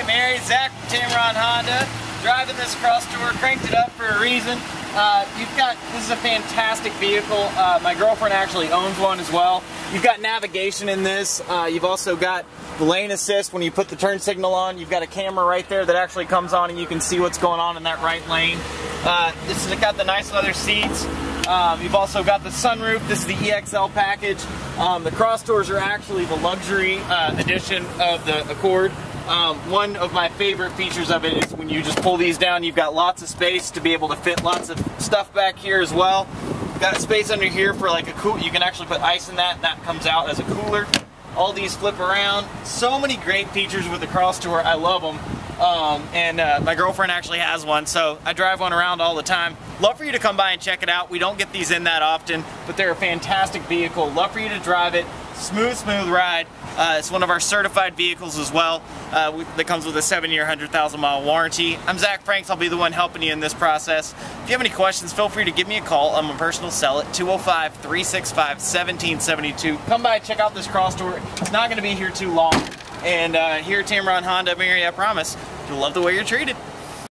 Hey Mary, Zac from Tameron Honda, driving this Crosstour, cranked it up for a reason. Uh, you've got, this is a fantastic vehicle. Uh, my girlfriend actually owns one as well. You've got navigation in this. Uh, you've also got the lane assist when you put the turn signal on. You've got a camera right there that actually comes on and you can see what's going on in that right lane. Uh, this has got the nice leather seats. Um, you've also got the sunroof. This is the EXL package. Um, the Crosstours are actually the luxury uh, edition of the Accord. Um, one of my favorite features of it is when you just pull these down, you've got lots of space to be able to fit lots of stuff back here as well. Got a space under here for like a cool, you can actually put ice in that and that comes out as a cooler. All these flip around. So many great features with the Crosstour. I love them. Um, and uh, my girlfriend actually has one, so I drive one around all the time. Love for you to come by and check it out. We don't get these in that often, but they're a fantastic vehicle. Love for you to drive it. Smooth, smooth ride. Uh, it's one of our certified vehicles as well uh, that comes with a seven-year, 100,000 mile warranty. I'm Zac Franks. I'll be the one helping you in this process. If you have any questions, feel free to give me a call on my personal cell at 205-365-1772. Come by, check out this Crosstour. It's not going to be here too long. And uh, here at Tameron Honda, Mary, I promise, you'll love the way you're treated.